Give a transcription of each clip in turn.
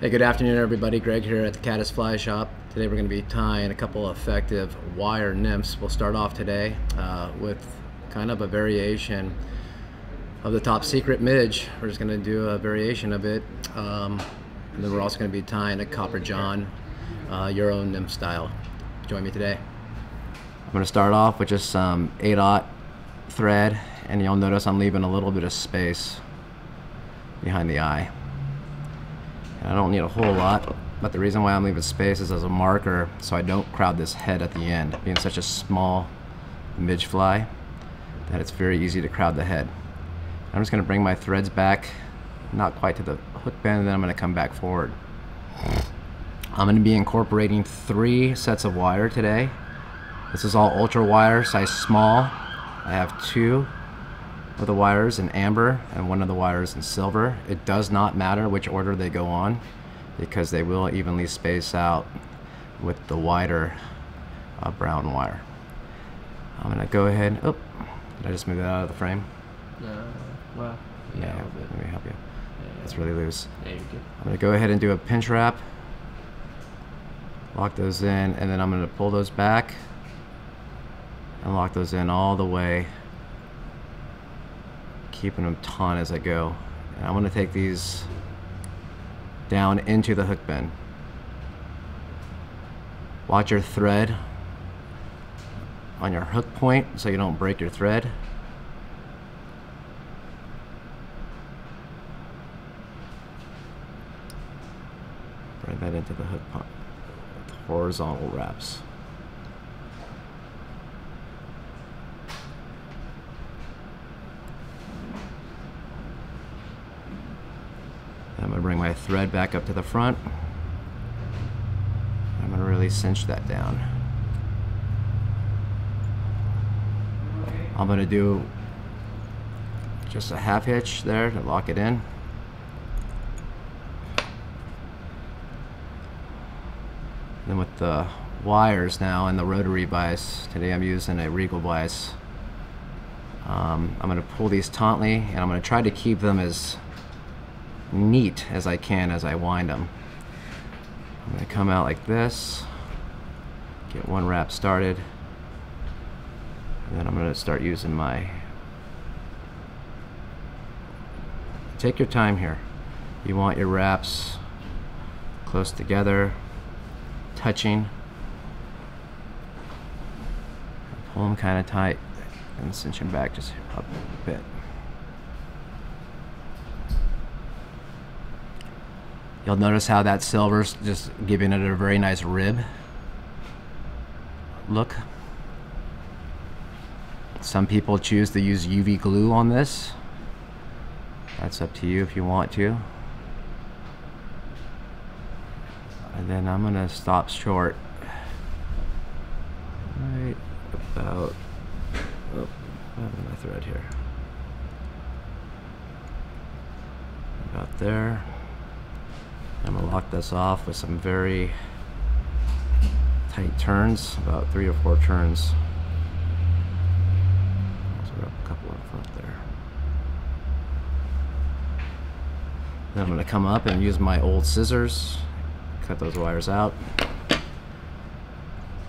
Hey, good afternoon, everybody. Greg here at the Caddis Fly Shop. Today we're going to be tying a couple effective wire nymphs. We'll start off today uh, with kind of a variation of the top secret midge. We're just going to do a variation of it. Um, and then we're also going to be tying a copper john uh, Euro nymph style. Join me today. I'm going to start off with just some 8-aught thread and you'll notice I'm leaving a little bit of space behind the eye. I don't need a whole lot, but the reason why I'm leaving space is as a marker so I don't crowd this head at the end. Being such a small midge fly that it's very easy to crowd the head. I'm just going to bring my threads back, not quite to the hook bend, and then I'm going to come back forward. I'm going to be incorporating three sets of wire today. This is all ultra wire, size small. I have two of the wires in amber and one of the wires in silver. It does not matter which order they go on because they will evenly space out with the wider uh, brown wire. I'm gonna go ahead, oh, did I just move that out of the frame? Uh, well, yeah, yeah let me help you. Yeah, it's really loose. Yeah. I'm gonna go ahead and do a pinch wrap, lock those in, and then I'm gonna pull those back and lock those in all the way keeping them taut as I go. And I'm to take these down into the hook bend. Watch your thread on your hook point so you don't break your thread. Bring that into the hook point. Horizontal wraps. I'm to bring my thread back up to the front. I'm to really cinch that down. I'm to do just a half hitch there to lock it in. Then with the wires now and the rotary vise, today I'm using a Regal vise. Um, I'm to pull these tautly and I'm to try to keep them as neat as I can as I wind them. I'm going to come out like this, get one wrap started, and then I'm going to start using my... Take your time here. You want your wraps close together, touching. Pull them kind of tight and cinch them back just a bit. You'll notice how that silver's just giving it a very nice rib look. Some people choose to use UV glue on this. That's up to you if you want to. And then I'm gonna stop short. Right about, oh, I have my thread here. About there. I'm gonna lock this off with some very tight turns, about three or four turns. Also wrap a couple in front there. Then I'm gonna come up and use my old scissors, cut those wires out,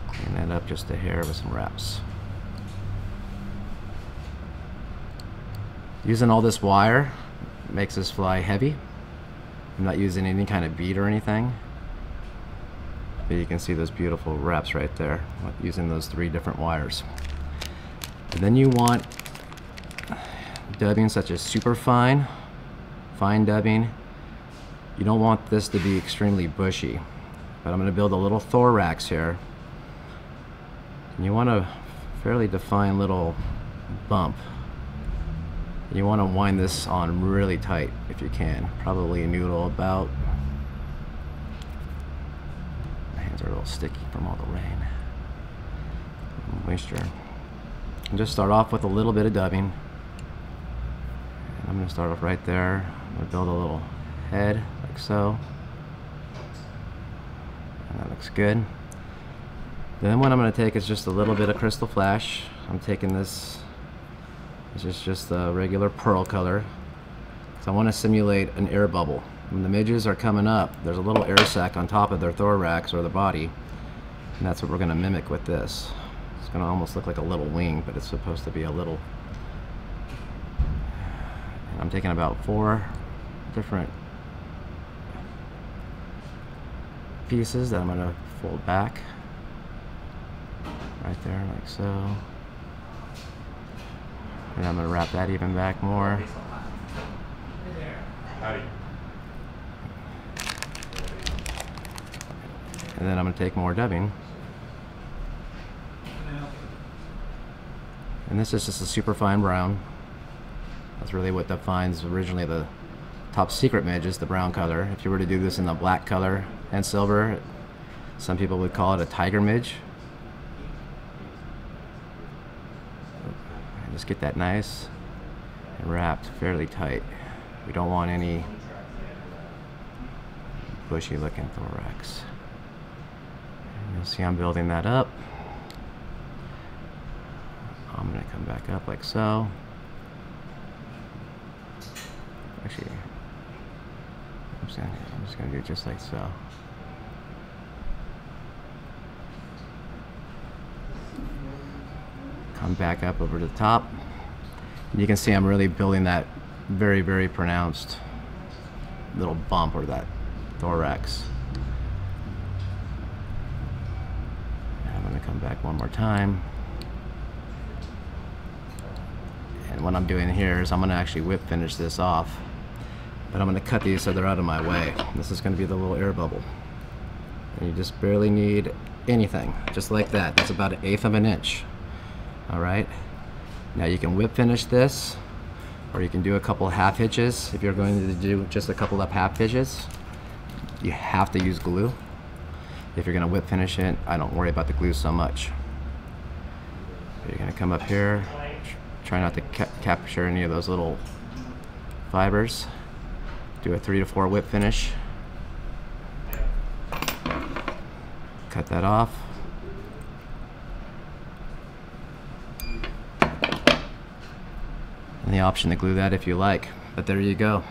clean that up just a hair with some wraps. Using all this wire makes this fly heavy. I'm not using any kind of bead or anything. But you can see those beautiful wraps right there using those three different wires. And then you want dubbing such as super fine, fine dubbing. You don't want this to be extremely bushy. But I'm going to build a little thorax here. And you want a fairly defined little bump you want to wind this on really tight if you can. Probably a noodle about. My hands are a little sticky from all the rain. Moisture. And just start off with a little bit of dubbing. And I'm going to start off right there. I'm going to build a little head like so. And that looks good. Then what I'm going to take is just a little bit of crystal flash. I'm taking this this is just a regular pearl color. So I want to simulate an air bubble. when the midges are coming up, there's a little air sac on top of their thorax or the body, and that's what we're going to mimic with this. It's going to almost look like a little wing, but it's supposed to be a little. I'm taking about four different pieces that I'm going to fold back right there like so and I'm going to wrap that even back more. And then I'm going to take more dubbing. And this is just a super fine brown. That's really what defines originally the top secret midge is the brown color. If you were to do this in the black color and silver some people would call it a tiger midge and just get that nice and wrapped fairly tight. We don't want any bushy looking thorax. And you'll see I'm building that up. I'm gonna come back up like so. Actually I'm just gonna, I'm just gonna do it just like so come back up over to the top. And you can see I'm really building that very very pronounced little bump or that thorax. I'm gonna come back one more time. And what I'm doing here is I'm gonna actually whip finish this off but I'm gonna cut these so they're out of my way. This is gonna be the little air bubble. And you just barely need anything just like that. That's about an eighth of an inch all right? Now you can whip finish this or you can do a couple half hitches. If you're going to do just a couple of half hitches you have to use glue. If you're going to whip finish it I don't worry about the glue so much. You're going to come up here try not to ca capture any of those little fibers. Do a three to four whip finish. Cut that off and the option to glue that if you like. But there you go.